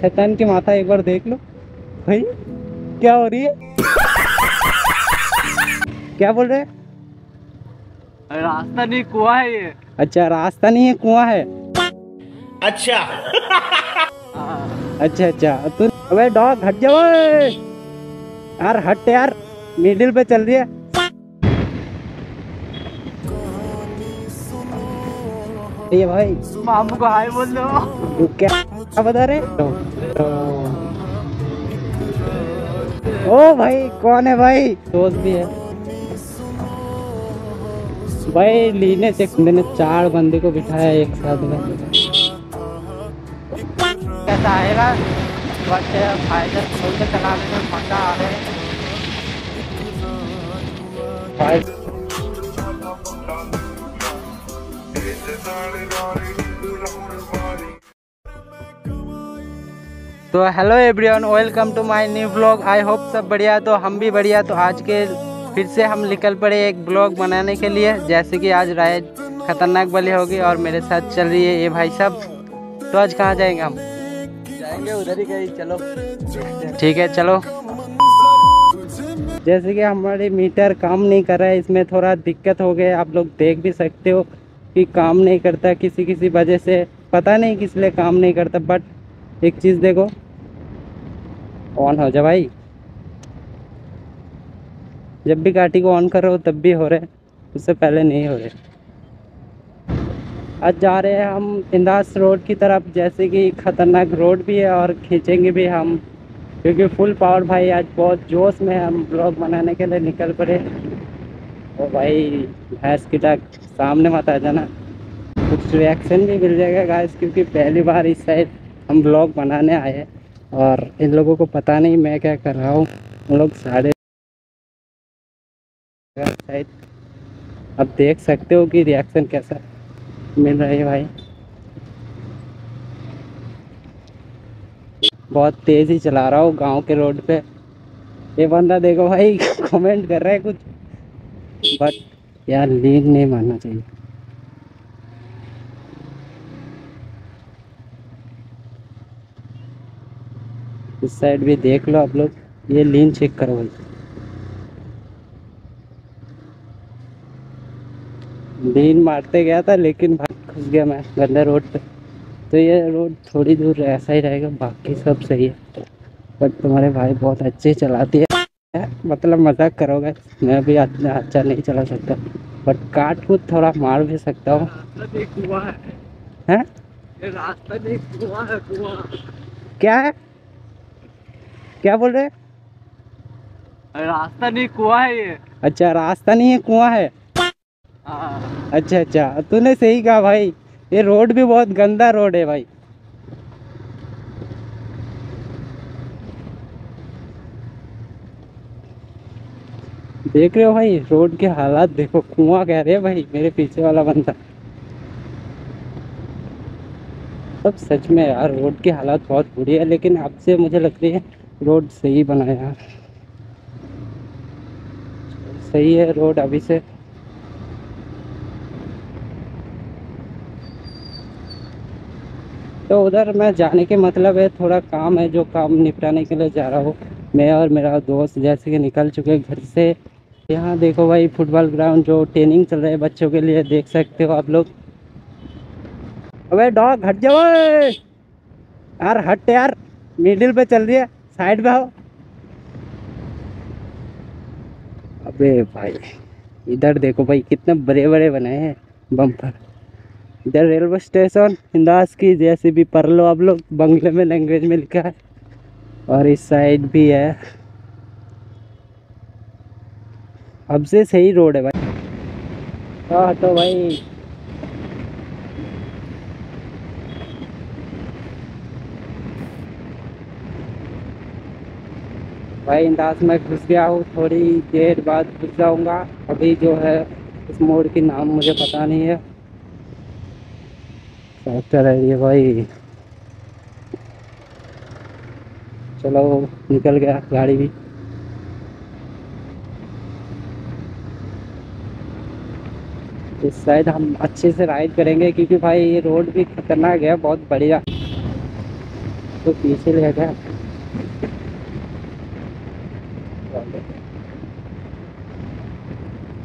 शैतान की माथा एक बार देख लो। भाई क्या हो रही है? क्या बोल रहे हैं? रास्ता नहीं कुआ है ये। अच्छा रास्ता नहीं है कुआँ है। अच्छा। अच्छा अच्छा तू अबे डॉग हट जाओ यार हट यार मिडिल पे चल रही है। ये भाई। मामू को हाय बोल दो। क्या बता रहे तो, तो, ओ भाई कौन है भाई? दोस्त भी है। भाई लीने से मैंने चार बंदे को बिठाया एक साथ में। कैसा आएगा बट फ़ायदा के चलाने में मज़ा आ रहा है। तो hello everyone welcome to my new vlog I hope सब बढ़िया तो हम भी बढ़िया। तो आज के फिर से हम निकल पड़े एक ब्लॉग बनाने के लिए जैसे कि आज राय खतरनाक वाली होगी और मेरे साथ चल रही है ये भाई साहब। तो आज कहाँ जाएँगे हम? जाएँगे उधर ही कहीं चलो। ठीक है चलो। जैसे कि हमारे मीटर काम नहीं कर रहा है इसमें थोड़ा दिक्कत हो गया आप लोग देख भी सकते हो। कि काम नहीं करता किसी किसी वजह से। पता नहीं किस लिए काम नहीं करता बट एक चीज़ देखो। ऑन हो जा भाई। जब भी गाड़ी को ऑन करो, तब भी हो रहे। उससे पहले नहीं हो रहे। आज जा रहे हैं हम इंदास रोड की तरफ़, जैसे कि खतरनाक रोड भी है और खींचेंगे भी हम। क्योंकि फुल पावर भाई, आज बहुत जोश में हम ब्लॉग बनाने के लिए निकल पड़े। ओ भाई, भैंस की टाक सामने मत आ जाना। कुछ रिएक्शन भी मिल जाएगा गाइस क्योंकि पहली बार इस साइड हम ब्लॉग बनाने आए हैं। और इन लोगों को पता नहीं मैं क्या कर रहा हूँ। उन लोग साढ़े शायद अब देख सकते हो कि रिएक्शन कैसा मिल रहा है भाई। बहुत तेज ही चला रहा हूँ गाँव के रोड पे। ये बंदा देखो भाई कमेंट कर रहा है कुछ। बट यार लीन नहीं मानना चाहिए। इस साइड भी देख लो आप लोग। ये लीन चेक करो भाई। लीन मारते गया था, लेकिन भाई घुस गया मैं गंदा रोड पे। तो ये रोड थोड़ी दूर ऐसा ही रहेगा, बाकी सब सही है। बट तुम्हारे भाई बहुत अच्छे चलाती है। मतलब मज़ाक करोगे? मैं भी अच्छा नहीं चला सकता। बट काट कूद थोड़ा मार भी सकता हूँ। रास्ता नहीं कुआ है। रास्ता नहीं कुआ है कुआ। क्या है? क्या बोल रहे हैं? रास्ता नहीं कुआ है ये। अच्छा रास्ता नहीं है कुआँ है। हाँ। अच्छा अच्छा। तूने सही कहा भाई। ये रोड भी बहुत गंदा रोड है भाई। देख रहे हो भाई, रोड के हालात देखो, कुआँ कह रहे हैं भाई, मेरे पीछे वाला बंदा। सब सच में यार, रोड की हालात बहुत बुरी है, लेकिन अब से मुझे लग रही है, रोड सही बना यार। सही है रोड अभी से। तो उधर मैं जाने के मतलब है, थोड़ा काम है, जो काम निपटाने के लिए जा रहा हूँ। मैं और मेरा दोस्त जैसे कि निकल चुके घर से। यहाँ देखो भाई फुटबॉल ग्राउंड जो ट्रेनिंग चल रहा है बच्चों के लिए, देख सकते हो आप लोग। अबे डॉग हट जाओ यार, हट यार। मिडिल पे चल रही है साइड पे आओ। अबे भाई, इधर देखो भाई, कितने बड़े बड़े बनाए हैं बम्पर इधर रेलवे स्टेशन इंदास की जैसे भी पढ़ लो आप लोग, बंगले में लैंग्वेज में लिखा है। और इस साइड भी है। अब से सही रोड है भाई। हाँ तो भाई। भाई, इंदास, में घुस गया हूँ। थोड़ी देर बाद घुस जाऊँगा। अभी जो है, इस मोड़ की नाम मुझे पता नहीं है। है ये भाई। चलो, निकल गया गाड़ी भी। इस साइड हम अच्छे से राइड करेंगे, क्योंकि भाई ये रोड भी खतरनाक है, बहुत बढ़िया। तो पीछे ले गया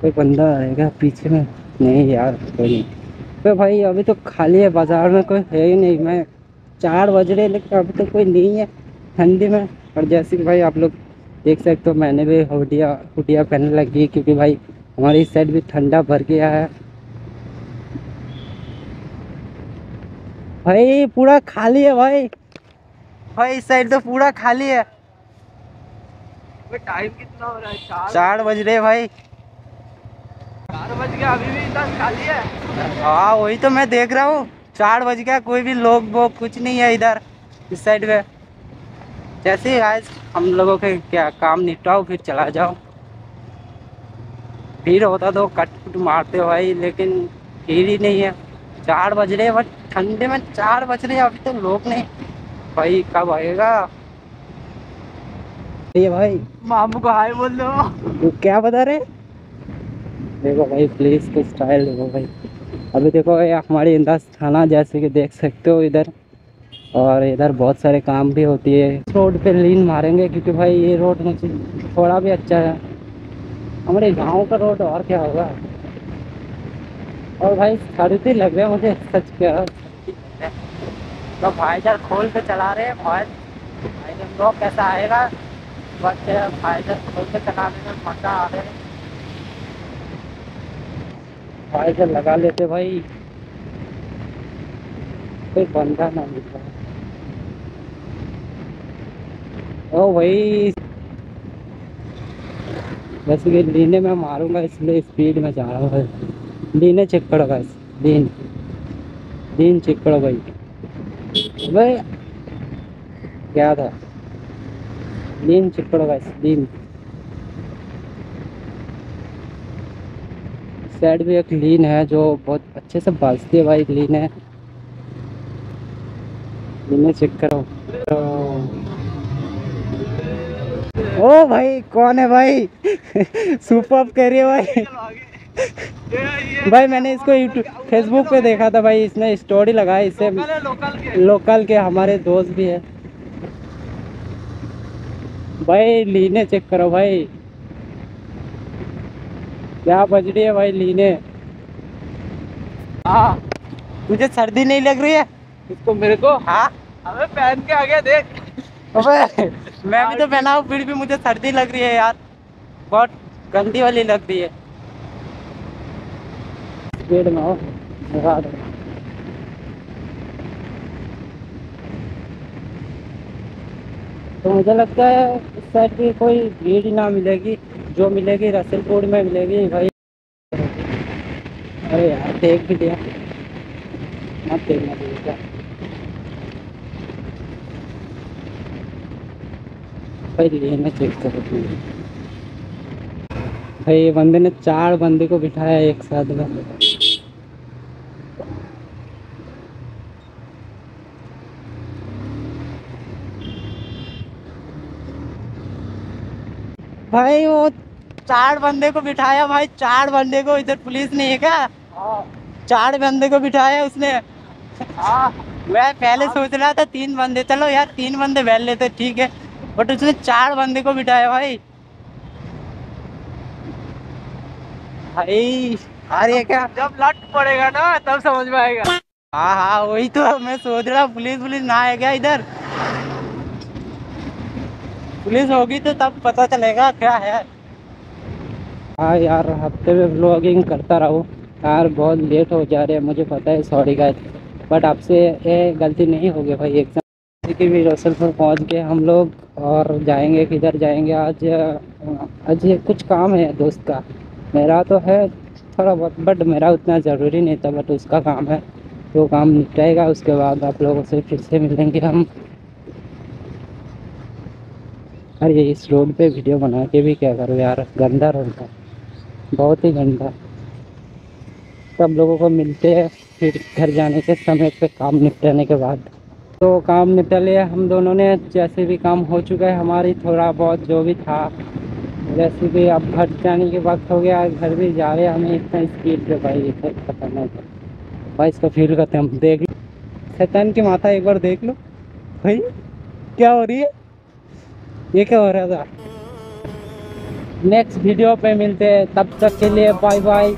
कोई बंदा आएगा पीछे में? नहीं यार, कोई नहीं। तो भाई अभी तो खाली है, बाज़ार में कोई है ही नहीं। मैं चार बज रहे लेकिन अभी तो कोई नहीं है ठंडी में। और जैसे कि भाई आप लोग देख सकते हो, मैंने भी हुडिया हुडिया पहनने लगी क्योंकि भाई हमारी इस साइड भी ठंडा भर गया है। भाई पूरा खाली है भाई। भाई इस साइड तो पूरा खाली है। टाइम कितना हो रहा है? चार चार बज रहे भाई। चार बज गया अभी भी इतना खाली है। हाँ वही तो मैं देख रहा हूँ। चार बज गया कोई भी लोग वो कुछ नहीं है इधर इस साइड में जैसे ही आज हम लोगों के क्या काम निपटाओ फिर चला जाओ। भीड़ होता तो कट कुट मारते भाई लेकिन भीड़ ही नहीं है। चार बज रहे बट ठंडे में चार बज रहे अभी तो लोग नहीं। भाई कब आएगा? ये भाई। मामू को हाय बोल दो। तू क्या बता रहे देखो भाई पुलिस के स्टाइल देखो भाई। अभी देखो ये हमारी इंदास थाना जैसे कि देख सकते हो इधर। और इधर बहुत सारे काम भी होती है। रोड पे लीन मारेंगे क्योंकि भाई ये रोड मुझे थोड़ा भी अच्छा है। हमारे गाँव का रोड और क्या होगा? और भाई सर्दी लग रहा है मुझे सच क्या? तो भाई जर खोल के चला रहे हैं भाई भाई जब लोग कैसा आएगा? बट भाई जर खोल के चलाने में मज़ा आ रहा है। भाई जर लगा लेते भाई। कोई बंदा ना मिल रहा। ओ भाई वैसे कि लीने में मारूँगा, इसलिए स्पीड में जा रहा हूँ लीने चेक करो बस लीन लीन चेक भाई। भाई, क्या था? लीन चेक करो बस लीन साइड भी एक लीन है जो बहुत अच्छे से बाजती है भाई लीन है। लीने चेक करो। तो ओ भाई कौन है भाई? सुपर कह रही है भाई। भाई मैंने इसको यूट्यूब फेसबुक पे देखा था भाई इसने स्टोरी लगाई इससे लोकल के हमारे दोस्त भी है। भाई लीने चेक करो भाई। क्या बज रही है भाई लीने? हाँ। तुझे सर्दी नहीं लग रही है? इसको मेरे को? हाँ। अबे पहन के आ गया देख। अबे मैं भी तो पहना हूँ फिर भी मुझे सर्दी लग रही है यार। बहुत गंदी वाली लग रही है। में हो तो मुझे लगता है इस साइड की कोई भीड़ ना मिलेगी जो मिलेगी रसलपुर में मिलेगी भाई अरे यार देख भी दिया मत देखना भैया भाई लेना चेक करो भाई ये बंदे ने चार बंदे को बिठाया एक साथ में। भाई वो चार बंदे को बिठाया भाई चार बंदे को इधर पुलिस ने है क्या? चार बंदे को बिठाया उसने। मैं पहले सोच रहा था तीन बंदे चलो यार तीन बंदे बैठ लेते ठीक है। बट उसने चार बंदे को बिठाया भाई। भाई अरे क्या? जब लट पड़ेगा ना तब समझ में आएगा। हाँ हाँ वही तो मैं सोच रहा पुलिस पुलिस ना आए क्या इधर? पुलिस होगी तो तब पता चलेगा क्या है। हाँ यार हफ़्ते में ब्लॉगिंग करता रहूँ। यार बहुत लेट हो जा रहे हैं मुझे पता है सॉरी का बट आपसे ये गलती नहीं होगी भाई एग्ज़ाम की भी रसलपुर पहुँच गए हम लोग और जाएँगे, किधर जाएँगे? आज आज ये कुछ काम है दोस्त का। मेरा तो है थोड़ा बहुत बट मेरा उतना ज़रूरी नहीं था बट उसका काम है। वो काम निपटाएगा, उसके बाद आप लोगों से फिर से मिलेंगे हम। अरे, इस रोड पे वीडियो बना के भी क्या करो यार? गंदा रोड है। बहुत ही गंदा। सब लोगों को मिलते हैं, फिर घर जाने के समय पे काम निपटाने के बाद। तो काम निपटा लिया। हम दोनों ने जैसे भी काम हो चुका है, हमारी थोड़ा बहुत जो भी था, जैसे भी अब घर जाने के वक्त हो गया, घर भी जा रहे हमें इतना स्पीड पे भाई खतरनाक भाई इसका फील करते हम देख लो। शैतान की माथा एक बार देख लो। भाई, क्या हो रही है? ये क्या हो रहा था? नेक्स्ट वीडियो पे मिलते हैं। तब तक के लिए बाय बाय